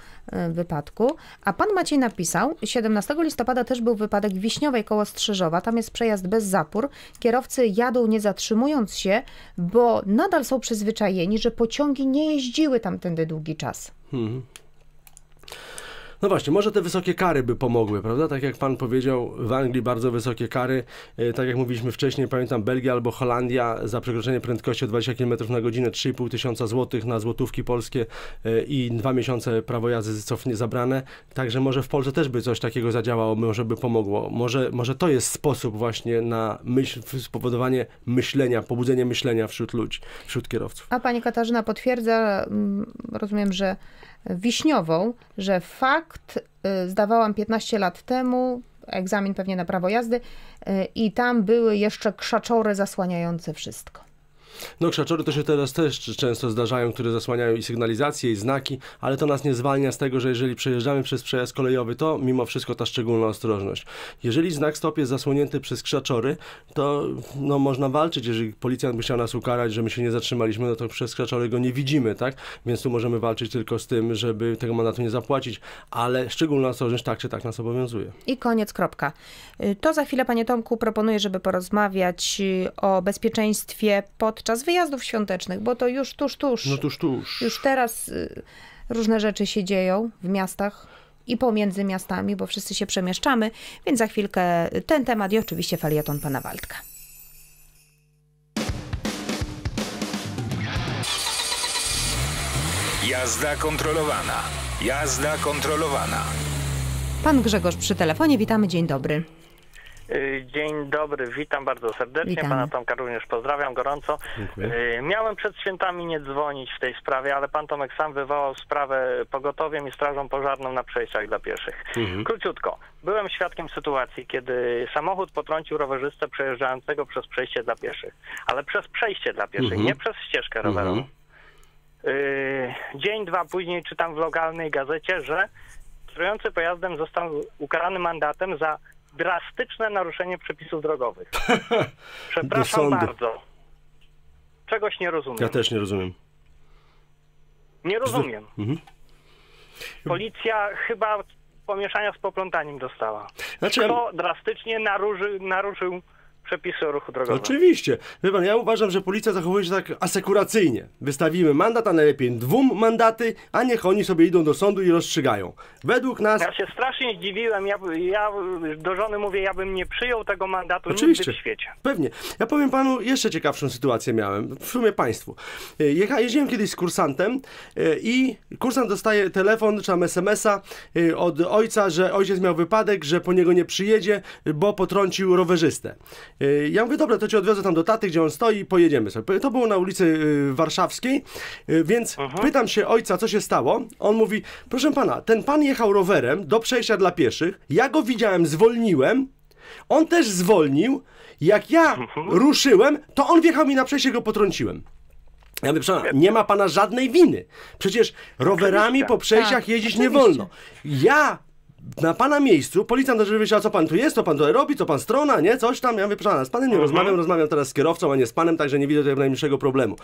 S2: wypadku. A pan Maciej napisał, 17 listopada też był wypadek w Wiśniowej koło Strzyżowa. Tam jest przejazd bez zapór. Kierowcy jadą nie zatrzymując się, bo nadal są przyzwyczajeni, że pociągi nie jeździły tamtędy długi czas. Hmm.
S3: No właśnie, może te wysokie kary by pomogły, prawda? Tak jak pan powiedział, w Anglii bardzo wysokie kary. E, tak jak mówiliśmy wcześniej, pamiętam Belgia albo Holandia za przekroczenie prędkości o 20 km na godzinę 3,5 tysiąca złotych na złotówki polskie e, i dwa miesiące prawo jazdy cofnie zabrane. Także może w Polsce też by coś takiego zadziałało, może by pomogło. Może, może to jest sposób właśnie na myśl, spowodowanie myślenia, pobudzenie myślenia wśród ludzi, wśród kierowców.
S2: A pani Katarzyna potwierdza, mm, rozumiem, że wiśniową, że fakt y, zdawałam 15 lat temu, egzamin pewnie na prawo jazdy, y, i tam były jeszcze krzaczory zasłaniające wszystko.
S3: No krzaczory to się teraz też często zdarzają, które zasłaniają i sygnalizację, i znaki, ale to nas nie zwalnia z tego, że jeżeli przejeżdżamy przez przejazd kolejowy, to mimo wszystko ta szczególna ostrożność. Jeżeli znak stop jest zasłonięty przez krzaczory, to no, można walczyć. Jeżeli policjant by chciał nas ukarać, że my się nie zatrzymaliśmy, no to przez krzaczory go nie widzimy, tak? Więc tu możemy walczyć tylko z tym, żeby tego mandatu nie zapłacić, ale szczególna ostrożność tak czy tak nas obowiązuje.
S2: I koniec, kropka. Y, to za chwilę, panie Tomku, proponuję, żeby porozmawiać y, o bezpieczeństwie podczas podczas wyjazdów świątecznych, bo to już tuż, tuż.
S3: No tuż, tuż.
S2: Już teraz y, różne rzeczy się dzieją w miastach i pomiędzy miastami, bo wszyscy się przemieszczamy, więc za chwilkę ten temat i oczywiście felieton pana Waldka.
S1: Jazda kontrolowana. Jazda kontrolowana.
S2: Pan Grzegorz przy telefonie, witamy, dzień dobry.
S5: Y, dzień dobry, witam bardzo serdecznie. Witamy. Pana Tomka również pozdrawiam gorąco. Dziękuję. Y, miałem przed świętami nie dzwonić w tej sprawie, ale pan Tomek sam wywołał sprawę pogotowiem i strażą pożarną na przejściach dla pieszych. Mhm. Króciutko. Byłem świadkiem sytuacji, kiedy samochód potrącił rowerzystę przejeżdżającego przez przejście dla pieszych. Ale przez przejście dla pieszych, mhm. nie przez ścieżkę rowerową. Mhm. Y, dzień, dwa później czytam w lokalnej gazecie, że kierujący pojazdem został ukarany mandatem za drastyczne naruszenie przepisów drogowych. (laughs) Przepraszam bardzo. Czegoś nie rozumiem.
S3: Ja też nie rozumiem.
S5: Nie rozumiem. Mhm. Policja chyba pomieszania z poplątaniem dostała. Znaczy, Kto drastycznie naruszył, naruszył przepisy o ruchu drogowym.
S3: Oczywiście. Wie pan, ja uważam, że policja zachowuje się tak asekuracyjnie. Wystawimy mandat, a najlepiej dwóm mandaty, a niech oni sobie idą do sądu i rozstrzygają. Według nas...
S5: Ja się strasznie zdziwiłem. Ja, ja do żony mówię, ja bym nie przyjął tego mandatu
S3: Oczywiście.
S5: nigdy w świecie.
S3: Pewnie. Ja powiem panu, jeszcze ciekawszą sytuację miałem. W sumie państwu. E, jecha, jeździłem kiedyś z kursantem e, i kursant dostaje telefon, czy tam smsa e, od ojca, że ojciec miał wypadek, że po niego nie przyjedzie, bo potrącił rowerzystę. Y, ja mówię, dobra, to cię odwiozę tam do taty, gdzie on stoi i pojedziemy sobie. To było na ulicy y, Warszawskiej, y, więc Aha. pytam się ojca, co się stało. On mówi, proszę pana, ten pan jechał rowerem do przejścia dla pieszych, ja go widziałem, zwolniłem, on też zwolnił, jak ja mhm. ruszyłem, to on wjechał mi na przejście, go potrąciłem. Ja mówię, proszę nie ma pana żadnej winy. Przecież rowerami po przejściach tak, jeździć nie wolno. Ja na pana miejscu, policjant też a co pan tu jest, co pan tutaj robi, co pan strona, nie, coś tam, ja mówię, proszę z panem nie rozmawiam, rozmawiam teraz z kierowcą, a nie z panem, także nie widzę tutaj najmniejszego problemu.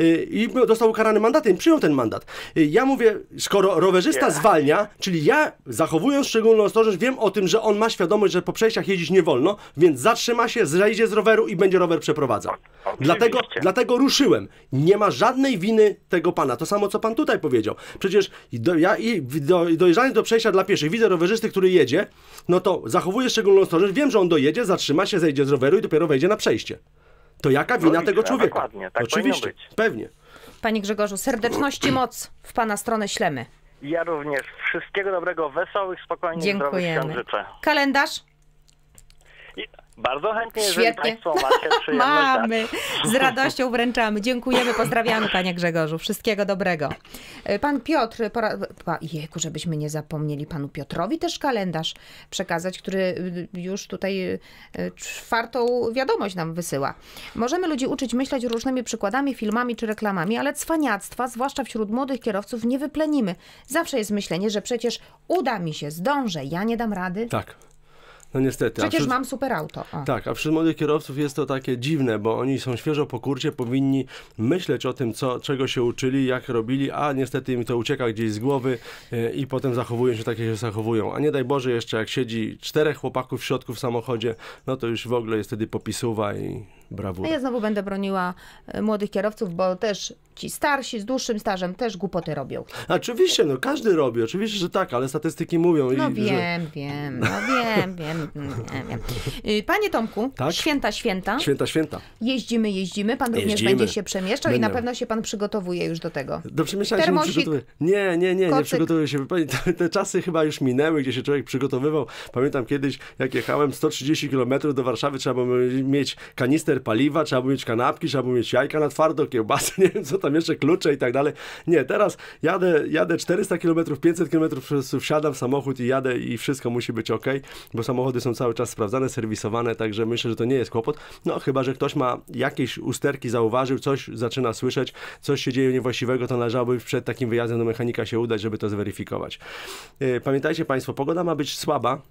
S3: Y, I dostał ukarany mandatem, przyjął ten mandat. Y, Ja mówię, skoro rowerzysta zwalnia, czyli ja zachowując szczególną ostrożność, wiem o tym, że on ma świadomość, że po przejściach jeździć nie wolno, więc zatrzyma się, zejdzie z roweru i będzie rower przeprowadzał. Dlatego, dlatego ruszyłem. Nie ma żadnej winy tego pana. To samo, co pan tutaj powiedział. Przecież do, ja i do, dojeżdżając do przejścia dla pieszych, widzę rowerzysty, który jedzie, no to zachowuję szczególną ostrożność, wiem, że on dojedzie, zatrzyma się, zejdzie z roweru i dopiero wejdzie na przejście. To jaka wina
S5: i
S3: tego człowieka?
S5: dokładnie, tak
S3: Oczywiście, pewnie.
S2: Panie Grzegorzu, serdeczności moc w pana stronę ślemy.
S5: Ja również. Wszystkiego dobrego, wesołych, spokojnych, zdrowych świąt
S2: Dziękujemy.
S5: życzę.
S2: Kalendarz?
S5: Bardzo chętnie, jeżeli
S2: Świetnie.
S5: Państwo macie (laughs) przyjemność dać.
S2: Mamy. Z radością wręczamy. Dziękujemy, pozdrawiamy panie Grzegorzu. Wszystkiego dobrego. E, Pan Piotr, pora... Jejku, żebyśmy nie zapomnieli panu Piotrowi też kalendarz przekazać, który y, już tutaj y, czwartą wiadomość nam wysyła. Możemy ludzi uczyć myśleć różnymi przykładami, filmami czy reklamami, ale cwaniactwa, zwłaszcza wśród młodych kierowców, nie wyplenimy. Zawsze jest myślenie, że przecież uda mi się, zdążę, ja nie dam rady.
S3: Tak. No niestety.
S2: Przecież
S3: wśród-
S2: mam super auto. O.
S3: Tak, a wśród młodych kierowców jest to takie dziwne, bo oni są świeżo po kurcie, powinni myśleć o tym, co, czego się uczyli, jak robili, a niestety im to ucieka gdzieś z głowy e, i potem zachowują się tak, jak się zachowują. A nie daj Boże jeszcze, jak siedzi czterech chłopaków w środku w samochodzie, no to już w ogóle jest wtedy popisuwa i brawura.
S2: ja znowu będę broniła e, młodych kierowców, bo też ci starsi z dłuższym stażem też głupoty robią.
S3: Oczywiście, no każdy robi, oczywiście, że tak, ale statystyki mówią,
S2: No
S3: i, że
S2: wiem, wiem, no wiem, wiem, (laughs) wiem, wiem. Y, Panie Tomku,
S3: Tak?
S2: święta, święta,
S3: święta, święta.
S2: jeździmy, jeździmy, pan również
S3: Jeździmy.
S2: będzie się przemieszczał i
S3: Będę.
S2: na pewno się pan przygotowuje już do tego.
S3: Do przemieszczania się nie
S2: Termosik,
S3: przygotowuje. Nie, nie, nie, nie
S2: kocyk.
S3: przygotowuję się. Pani, (laughs) te, te czasy chyba już minęły, gdzie się człowiek przygotowywał. Pamiętam kiedyś, jak jechałem 130 km do Warszawy, trzeba było mieć kanister paliwa, trzeba było mieć kanapki, trzeba było mieć jajka na twardo, kiełbasy, (laughs) nie wiem co tam jeszcze, klucze i tak dalej. Nie, teraz jadę, jadę 400 km, 500 km, wsiadam w samochód i jadę i wszystko musi być ok, bo samochody są cały czas sprawdzane, serwisowane, także myślę, że to nie jest kłopot. No chyba, że ktoś ma jakieś usterki, zauważył, coś zaczyna słyszeć, coś się dzieje niewłaściwego, to należałoby przed takim wyjazdem do mechanika się udać, żeby to zweryfikować. Yy, Pamiętajcie Państwo, pogoda ma być słaba,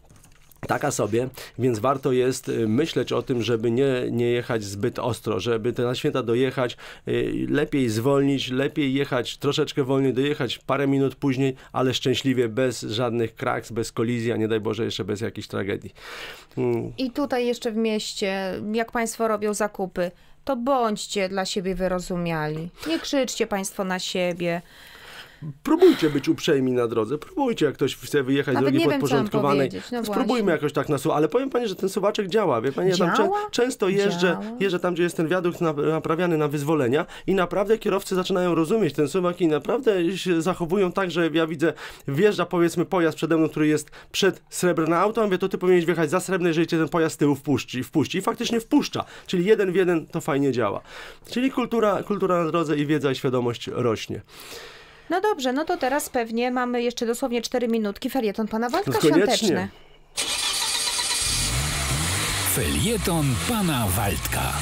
S3: Taka sobie, więc warto jest y, myśleć o tym, żeby nie, nie jechać zbyt ostro, żeby te na święta dojechać, y, lepiej zwolnić, lepiej jechać troszeczkę wolniej, dojechać parę minut później, ale szczęśliwie, bez żadnych kraks, bez kolizji, a nie daj Boże jeszcze bez jakiejś tragedii. Mm,
S2: I tutaj jeszcze w mieście, jak państwo robią zakupy, to bądźcie dla siebie wyrozumiali. Nie krzyczcie państwo na siebie.
S3: Próbujcie być uprzejmi na drodze, próbujcie jak ktoś chce wyjechać z
S2: Nawet
S3: drogi
S2: wiem, co mam
S3: podporządkowanej.
S2: powiedzieć, no
S3: Spróbujmy
S2: właśnie.
S3: jakoś tak na słowo, ale powiem pani, że ten suwaczek działa, wie pani, ja tam
S2: Działa?
S3: często jeżdżę,
S2: Działa.
S3: jeżdżę tam, gdzie jest ten wiadukt na- naprawiany na wyzwolenia i naprawdę kierowcy zaczynają rozumieć ten suwak i naprawdę się zachowują tak, że ja widzę, wjeżdża powiedzmy pojazd przede mną, który jest przed srebrne auto, a mówię, to ty powinieneś wjechać za srebrne, jeżeli cię ten pojazd z tyłu wpuści, wpuści. I faktycznie wpuszcza, czyli jeden w jeden to fajnie działa. Czyli kultura, kultura na drodze i wiedza i świadomość rośnie.
S2: No dobrze, no to teraz pewnie mamy jeszcze dosłownie 4 minutki. Felieton pana Waldka
S3: No
S2: świąteczny.
S1: Felieton pana Waldka.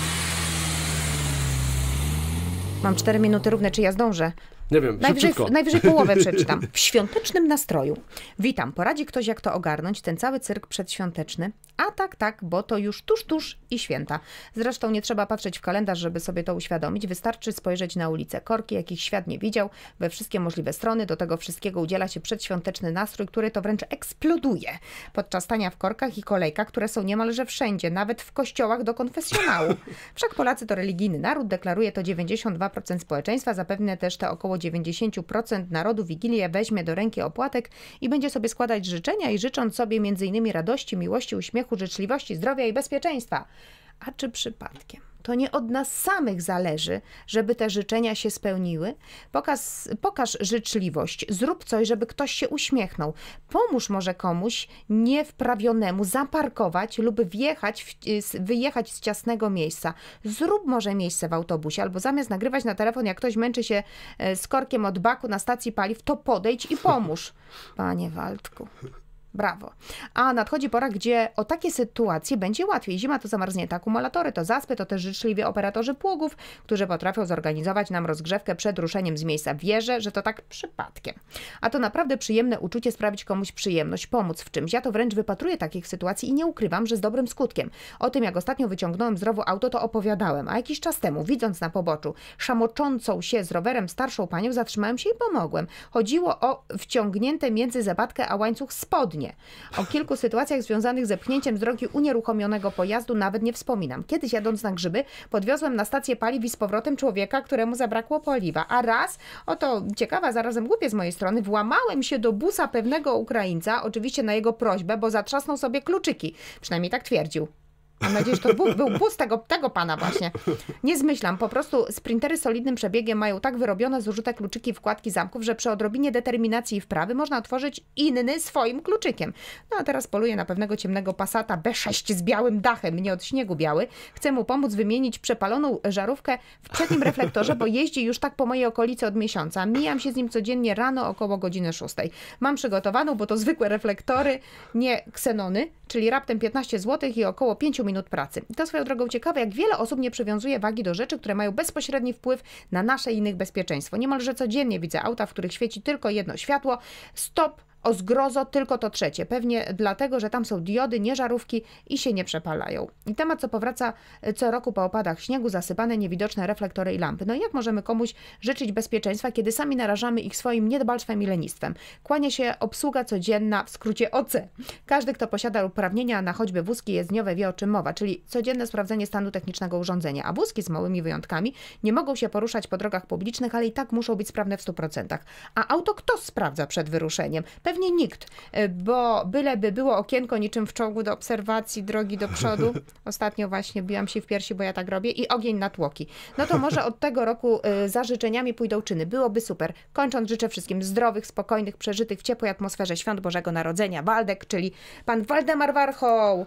S2: Mam 4 minuty równe, czy ja zdążę?
S3: Nie wiem,
S2: Najwyżej,
S3: szybciutko.
S2: najwyżej połowę (laughs) przeczytam. W świątecznym nastroju. Witam. Poradzi ktoś, jak to ogarnąć, ten cały cyrk przedświąteczny? A tak, tak, bo to już tuż, tuż i święta. Zresztą nie trzeba patrzeć w kalendarz, żeby sobie to uświadomić. Wystarczy spojrzeć na ulicę. Korki, jakich świat nie widział, we wszystkie możliwe strony. Do tego wszystkiego udziela się przedświąteczny nastrój, który to wręcz eksploduje podczas stania w korkach i kolejkach, które są niemalże wszędzie, nawet w kościołach do konfesjonału. (laughs) Wszak Polacy to religijny naród, deklaruje to 92% społeczeństwa, zapewne też te około 90% narodu Wigilię weźmie do ręki opłatek i będzie sobie składać życzenia i życząc sobie m.in. radości, miłości, uśmiechu, życzliwości, zdrowia i bezpieczeństwa. A czy przypadkiem? To nie od nas samych zależy, żeby te życzenia się spełniły. Pokaż, pokaż życzliwość, zrób coś, żeby ktoś się uśmiechnął. Pomóż może komuś niewprawionemu zaparkować lub wjechać w, z- wyjechać z ciasnego miejsca. Zrób może miejsce w autobusie, albo zamiast nagrywać na telefon, jak ktoś męczy się e, z korkiem od baku na stacji paliw, to podejdź i pomóż. Panie Waldku. Brawo. A nadchodzi pora, gdzie o takie sytuacje będzie łatwiej. Zima to zamarznięte akumulatory, to zaspy, to też życzliwie operatorzy pługów, którzy potrafią zorganizować nam rozgrzewkę przed ruszeniem z miejsca. Wierzę, że to tak przypadkiem. A to naprawdę przyjemne uczucie sprawić komuś przyjemność, pomóc w czymś. Ja to wręcz wypatruję takich sytuacji i nie ukrywam, że z dobrym skutkiem. O tym, jak ostatnio wyciągnąłem z rowu auto, to opowiadałem. A jakiś czas temu, widząc na poboczu szamoczącą się z rowerem starszą panią, zatrzymałem się i pomogłem. Chodziło o wciągnięte między zabatkę a łańcuch spodnie. O kilku sytuacjach związanych ze pchnięciem z drogi unieruchomionego pojazdu nawet nie wspominam. Kiedyś jadąc na grzyby, podwiozłem na stację paliw i z powrotem człowieka, któremu zabrakło paliwa. A raz, oto ciekawa, zarazem głupie z mojej strony, włamałem się do busa pewnego Ukraińca, oczywiście na jego prośbę, bo zatrzasnął sobie kluczyki. Przynajmniej tak twierdził. Mam nadzieję, że to był, był bus tego, tego pana właśnie. Nie zmyślam, po prostu sprintery solidnym przebiegiem mają tak wyrobione zużyte kluczyki wkładki zamków, że przy odrobinie determinacji i wprawy można otworzyć inny swoim kluczykiem. No a teraz poluję na pewnego ciemnego Passata B6 z białym dachem, nie od śniegu biały. Chcę mu pomóc wymienić przepaloną żarówkę w przednim reflektorze, bo jeździ już tak po mojej okolicy od miesiąca. Mijam się z nim codziennie rano około godziny 6. Mam przygotowaną, bo to zwykłe reflektory, nie ksenony, czyli raptem 15 zł i około 5 minut pracy. I to swoją drogą ciekawe, jak wiele osób nie przywiązuje wagi do rzeczy, które mają bezpośredni wpływ na nasze i innych bezpieczeństwo. Niemalże codziennie widzę auta, w których świeci tylko jedno światło. Stop o zgrozo tylko to trzecie. Pewnie dlatego, że tam są diody, nie żarówki i się nie przepalają. I temat, co powraca e, co roku po opadach śniegu, zasypane niewidoczne reflektory i lampy. No i jak możemy komuś życzyć bezpieczeństwa, kiedy sami narażamy ich swoim niedbalstwem i lenistwem? Kłania się obsługa codzienna, w skrócie OC. Każdy, kto posiada uprawnienia na choćby wózki jezdniowe wie o czym mowa, czyli codzienne sprawdzenie stanu technicznego urządzenia. A wózki z małymi wyjątkami nie mogą się poruszać po drogach publicznych, ale i tak muszą być sprawne w 100%. A auto kto sprawdza przed wyruszeniem? Pewnie nikt, e, bo byleby było okienko niczym w czołgu do obserwacji drogi do przodu. (laughs) Ostatnio właśnie biłam się w piersi, bo ja tak robię i ogień na tłoki. No to może od tego roku e, za życzeniami pójdą czyny. Byłoby super. Kończąc życzę wszystkim zdrowych, spokojnych, przeżytych w ciepłej atmosferze świąt Bożego Narodzenia. Waldek, czyli pan Waldemar Warchoł.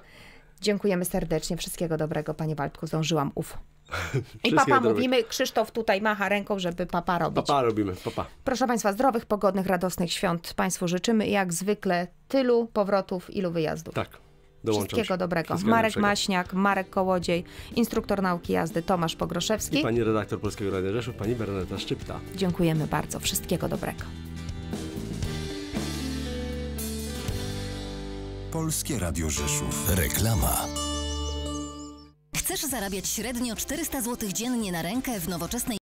S2: Dziękujemy serdecznie. Wszystkiego dobrego, panie Waldku. Zdążyłam, uf. (laughs) I papa mówimy, Krzysztof tutaj macha ręką, żeby papa robić.
S3: Papa robimy, papa.
S2: Proszę Państwa, zdrowych, pogodnych, radosnych świąt Państwu życzymy i jak zwykle tylu powrotów, ilu wyjazdów.
S3: Tak. Dołączam
S2: Wszystkiego
S3: się.
S2: dobrego.
S3: Wszystkiego
S2: Marek
S3: najlepszego.
S2: Maśniak, Marek Kołodziej, instruktor nauki jazdy Tomasz Pogroszewski.
S3: I pani redaktor Polskiego Radia Rzeszów, pani Bernadetta Szczypta.
S2: Dziękujemy bardzo. Wszystkiego dobrego.
S1: Polskie Radio Rzeszów. Reklama.
S6: Chcesz zarabiać średnio 400 zł dziennie na rękę w nowoczesnej